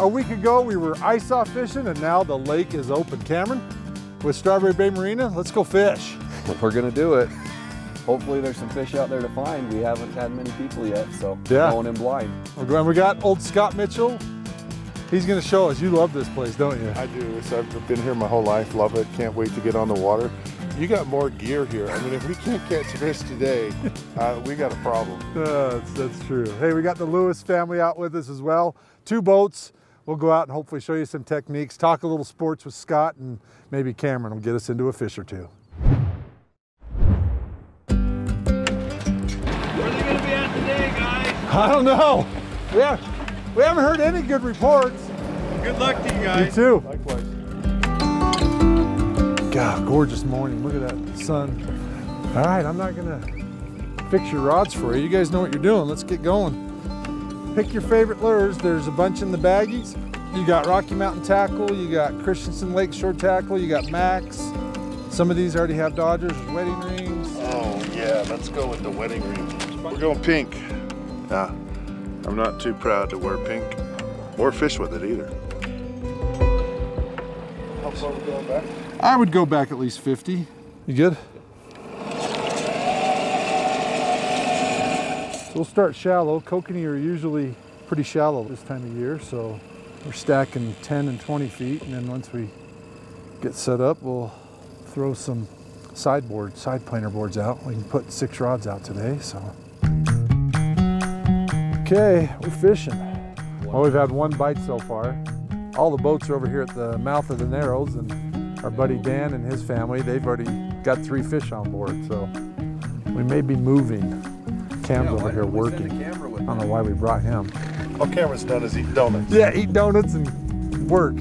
a week ago we were ice off fishing and now the lake is open. Cameron, with Strawberry Bay Marina, let's go fish. We're gonna do it. Hopefully there's some fish out there to find. We haven't had many people yet, so Yeah. going in blind. We're going, we got old Scott Mitchell. He's gonna show us. You love this place, don't you? I do. It's, I've been here my whole life. Love it. Can't wait to get on the water. You got more gear here. I mean, if we can't catch fish today, uh, we got a problem. Uh, that's, that's true. Hey, we got the Lewis family out with us as well. Two boats. We'll go out and hopefully show you some techniques, talk a little sports with Scott, and maybe Cameron will get us into a fish or two. Where are they gonna be at today, guys? I don't know. We, have, we haven't heard any good reports. Good luck to you guys. You too. Likewise. God, gorgeous morning. Look at that sun. All right, I'm not gonna fix your rods for you. You guys know what you're doing. Let's get going. Pick your favorite lures. There's a bunch in the baggies. You got Rocky Mountain Tackle, you got Christensen Lakeshore Tackle, you got Max. Some of these already have Dodgers, wedding rings. Oh, yeah. Let's go with the wedding ring. We're going pink. Yeah. I'm not too proud to wear pink or fish with it either. How far we going back? I would go back at least 50. You good? We'll start shallow. Kokanee are usually pretty shallow this time of year, so we're stacking 10 and 20 feet, and then once we get set up, we'll throw some sideboard, side planer boards out. We can put six rods out today, so. Okay, we're fishing. Well, we've had one bite so far. All the boats are over here at the mouth of the Narrows, and our buddy Dan and his family, they've already got three fish on board, so we may be moving. Cam's over here working. I don't know why we brought him. All Cameron's done is eat donuts. Yeah, eat donuts and work.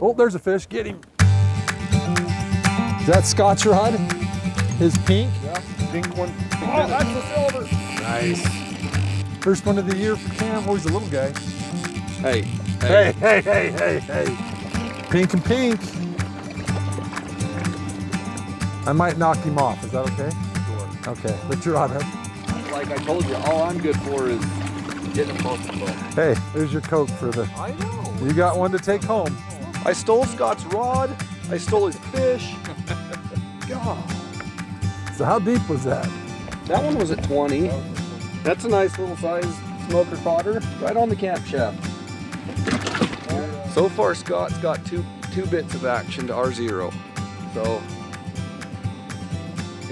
Oh, there's a fish. Get him. Is that Scott's rod? His pink? Yeah, pink one. Oh, that's the silver. Nice. First one of the year for Cam. Oh, he's a little guy. Hey, Hey, hey, hey, hey, hey. Pink and pink. I might knock him off. Is that okay? Okay, lift your rod up. Like I told you, all I'm good for is getting them both boat. Hey, there's your koke for the. I know. You got one to take home. I stole Scott's rod. I stole his fish. God. So how deep was that? That one was at 20. That's a nice little size smoker fodder, right on the Camp Chef. So far, Scott's got two two bits of action to our zero. So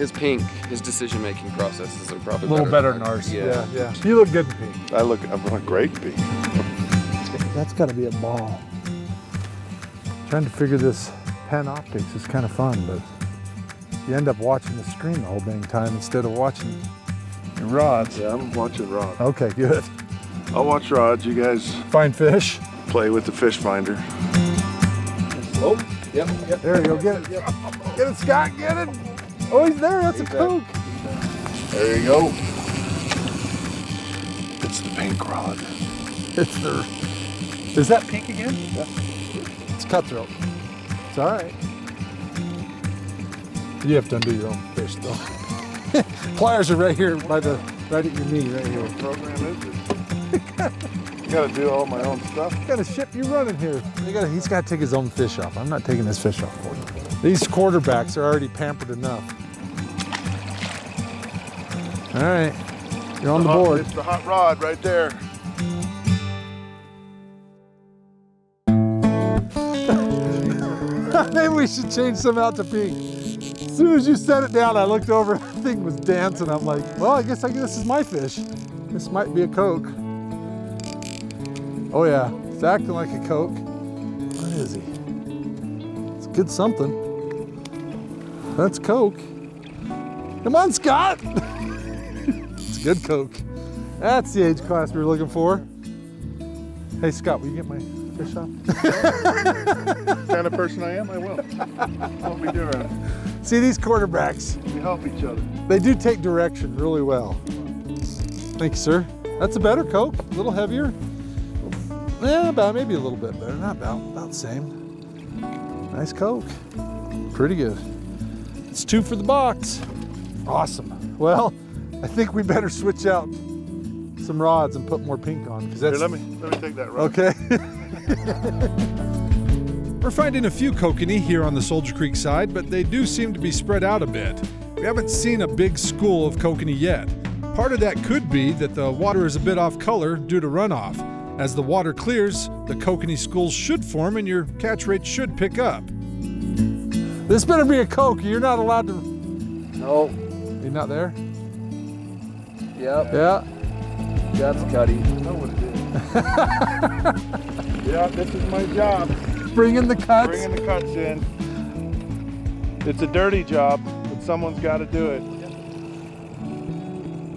his pink, his decision-making processes are probably A little better than ours. ours. Yeah. yeah. You look good in pink. I look, I'm a great pink. That's got to be a ball. Trying to figure this Panoptix is kind of fun, but you end up watching the screen the whole dang time instead of watching your rods. Yeah, I'm watching Rod. Okay, good. I'll watch Rod. You guys find fish. play with the fish finder. Oh, yep, yep. There you go. Get it. Get it, Scott. Get it. Oh, he's there. That's a He's there. koke. There you go. It's the pink rod. It's the. Is that pink again? Yeah. It's cutthroat. It's all right. You have to undo your own fish, though. Pliers are right here by the right at your knee, right here. program is it? you gotta do all my own stuff. What kind of ship you running here? You gotta, he's got to take his own fish off. I'm not taking his fish off for you. These quarterbacks are already pampered enough. All right, you're on the Hot- board. It's the hot rod right there. Maybe we should change some out to pink. As soon as you set it down, I looked over, the thing was dancing. I'm like, well, I guess I guess this is my fish. This might be a koke. Oh yeah, it's acting like a koke. What is he? It's good something. That's koke. Come on, Scott. good koke. That's the age class we were looking for. Hey, Scott, will you get my fish off? kind of person I am, I will. I'll be doing See these quarterbacks. We help each other. They do take direction really well. Thank you, sir. That's a better koke, a little heavier. Yeah, about maybe a little bit better. Not about, about the same. Nice koke. Pretty good. It's two for the box. Awesome. Well, I think we better switch out some rods and put more pink on because Here, let me let me take that rod. okay. We're finding a few kokanee here on the Soldier Creek side, but they do seem to be spread out a bit. We haven't seen a big school of kokanee yet. Part of that could be that the water is a bit off color due to runoff. As the water clears, the kokanee schools should form and your catch rate should pick up. this better be a koke. You're not allowed to. No. You're not there. Yep. Yeah. That's Cuddy. know what it is. yeah, this is my job. Bring in the cuts. Bringing the cuts in. It's a dirty job, but someone's got to do it.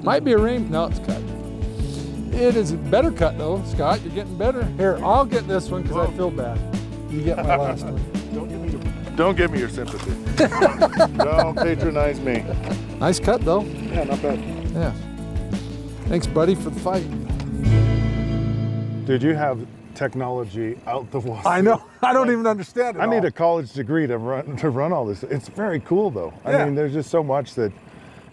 Might be a rain. No, it's cut. It is a better cut though, Scott. You're getting better. Here, I'll get this one because I feel bad. You get my last one. Don't give me your, don't give me your sympathy. don't patronize me. Nice cut though. Yeah, not bad. Yeah. Thanks, buddy, for the fight. Dude, you have technology out the wall. I know. I don't even understand it. I need a college degree to run to run all this. It's very cool though. Yeah. I mean, there's just so much that,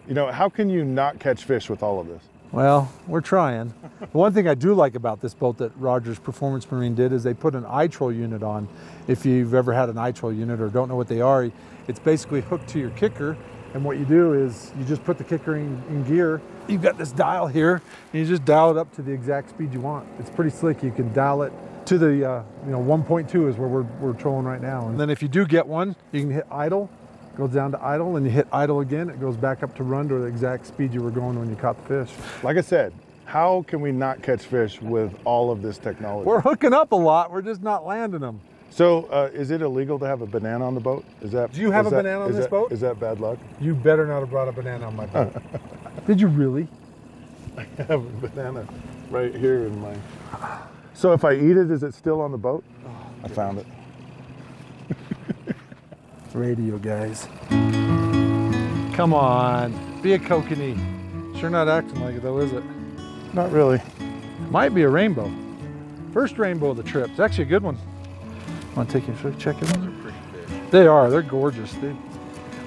you know, how can you not catch fish with all of this? Well, we're trying. the one thing I do like about this boat that Rogers Performance Marine did is they put an iTroll unit on. If you've ever had an iTroll unit or don't know what they are, it's basically hooked to your kicker. And what you do is you just put the kicker in, in gear. You've got this dial here, and you just dial it up to the exact speed you want. It's pretty slick. You can dial it to the, uh, you know, 1.2 is where we're, we're trolling right now. And then if you do get one, you can hit idle, goes down to idle, and you hit idle again, it goes back up to run to the exact speed you were going when you caught the fish. Like I said, how can we not catch fish with all of this technology? We're hooking up a lot. We're just not landing them. So, uh, is it illegal to have a banana on the boat? Is that? Do you have a that- banana on this that- boat? Is that bad luck? You better not have brought a banana on my boat. Did you really? I have a banana right here in my. So if I eat it, is it still on the boat? I found it. Radio guys. Come on, be a kokanee. Sure not acting like it though, is it? Not really. Might be a rainbow. First rainbow of the trip. It's actually a good one. Want to take you should check it out? They are. They're gorgeous, dude.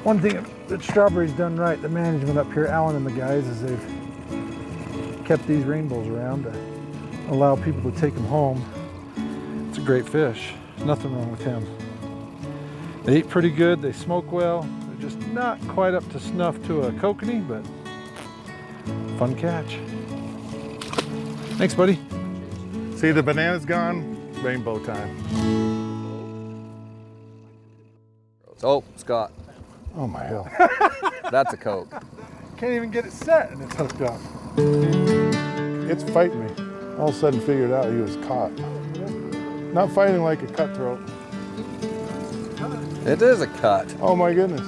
One thing that Strawberry's done right, the management up here, Alan and the guys, is they've kept these rainbows around to allow people to take them home. It's a great fish. Nothing wrong with him. They eat pretty good. They smoke well. They're just not quite up to snuff to a kokanee, but fun catch. Thanks, buddy. See, the banana's gone. Rainbow time. Oh, Scott. Oh my hell! That's a koke. Can't even get it set and it's hooked up. it's fighting me. All of a sudden, figured out he was caught. Not fighting like a cutthroat. It is a cut. Oh my goodness!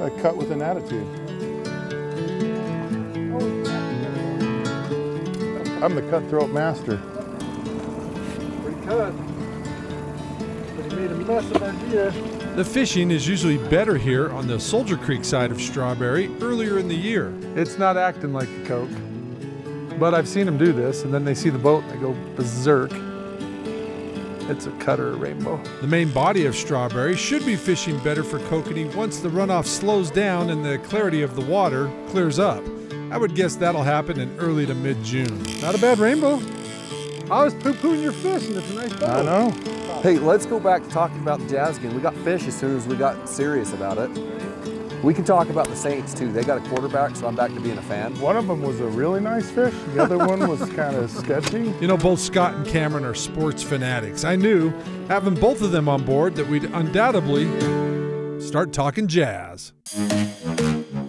A cut with an attitude. I'm the cutthroat master. Pretty cut. But he made a mess of our gear. The fishing is usually better here on the Soldier Creek side of Strawberry earlier in the year. It's not acting like a koke. But I've seen them do this, and then they see the boat and they go berserk. It's a cutter rainbow. The main body of Strawberry should be fishing better for kokanee once the runoff slows down and the clarity of the water clears up. I would guess that'll happen in early to mid June. Not a bad rainbow. I was poo-pooing your fish, and it's a nice boat. I know. Hey, let's go back to talking about the Jazz again. We got fish as soon as we got serious about it. We can talk about the Saints too. They got a quarterback, so I'm back to being a fan. One of them was a really nice fish. The other one was kind of sketchy. You know, both Scott and Cameron are sports fanatics. I knew, having both of them on board, that we'd undoubtedly start talking jazz.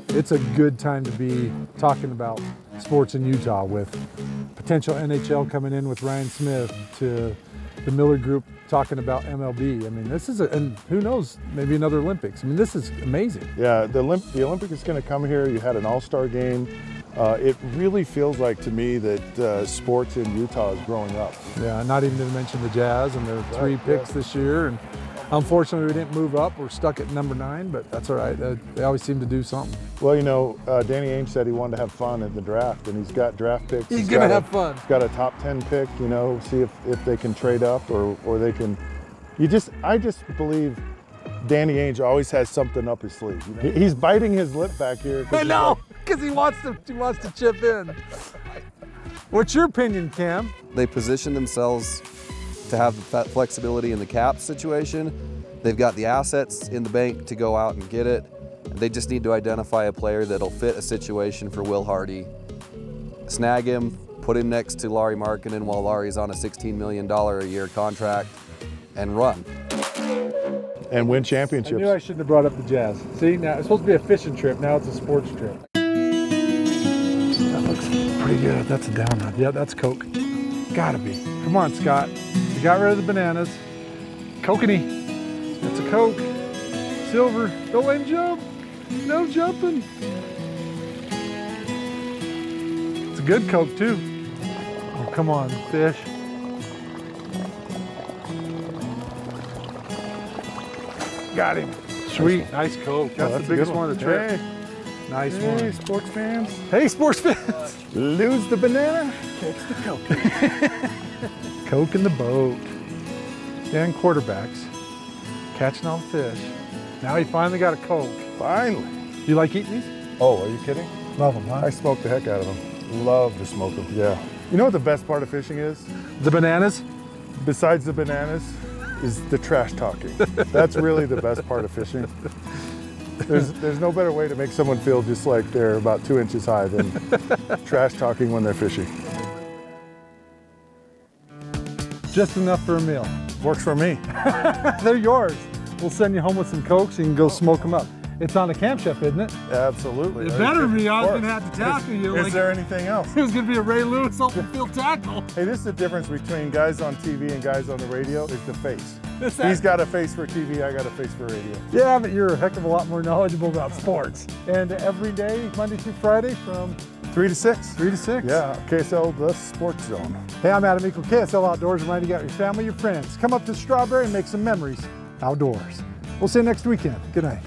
It's a good time to be talking about sports in Utah with potential NHL coming in with Ryan Smith to the Miller Group talking about MLB. I mean, this is a, and who knows, maybe another Olympics. I mean, this is amazing. Yeah, the, Olymp- the Olympic is going to come here. You had an all-star game. Uh, it really feels like to me that uh, sports in Utah is growing up. Yeah, not even to mention the Jazz and their three Right, picks yeah. this year. And unfortunately, we didn't move up. We're stuck at number nine, but that's all right. Uh, they always seem to do something. Well, you know, uh, Danny Ainge said he wanted to have fun in the draft, and he's got draft picks. He's got gonna a- have fun. He's got a top 10 pick, you know, see if, if they can trade up or, or they can. You just, I just believe Danny Ainge always has something up his sleeve. you know? He's biting his lip back here. I he's know, like, because he wants to. He wants to chip in. What's your opinion, Cam? They position themselves to have the flexibility in the cap situation. They've got the assets in the bank to go out and get it. They just need to identify a player that'll fit a situation for Will Hardy. Snag him, put him next to Lauri Markkanen while Lauri's on a $16 million a year contract, and run. And win championships. I knew I shouldn't have brought up the jazz. See, now it's supposed to be a fishing trip. Now it's a sports trip. That looks pretty good. That's a down run. Yeah, that's koke. Gotta be. Come on, Scott. You got rid of the bananas. Kokanee. That's a koke. Silver. Don't jump. No jumping. It's a good koke, too. Oh, come on, fish. Got him. Sweet. Nice koke. Oh, that's, Oh, the biggest good one of the trip. Hey, Nice hey, one. sports fans. Hey, sports fans. Lose the banana, catch the koke. Koke in the boat. Dan quarterbacks catching all the fish. Now he finally got a koke. Finally. You like eating these? Oh, are you kidding? Love them, huh? I smoke the heck out of them. Love to smoke them. Yeah. You know what the best part of fishing is? The bananas? Besides the bananas, is the trash talking. That's really the best part of fishing. There's, there's no better way to make someone feel just like they're about two inches high than trash talking when they're fishing. Just enough for a meal. Works for me. They're yours. We'll send you home with some kokes you can go smoke them up. It's on the Camp Chef, isn't it? Absolutely. It better you- be. I was gonna have to tackle you Is like- there anything else? It was going to be a Ray Lewis open field tackle. Hey, this is the difference between guys on TV and guys on the radio is the face. Is He's got a face for TV, I got a face for radio. Yeah, but you're a heck of a lot more knowledgeable about sports. And every day, Monday through Friday from Three to six. 3 to 6. Yeah, KSL, the sports zone. Hey, I'm Adam Eakle, KSL Outdoors, reminding you about your family, your friends. Come up to Strawberry and make some memories outdoors. We'll see you next weekend. Good night.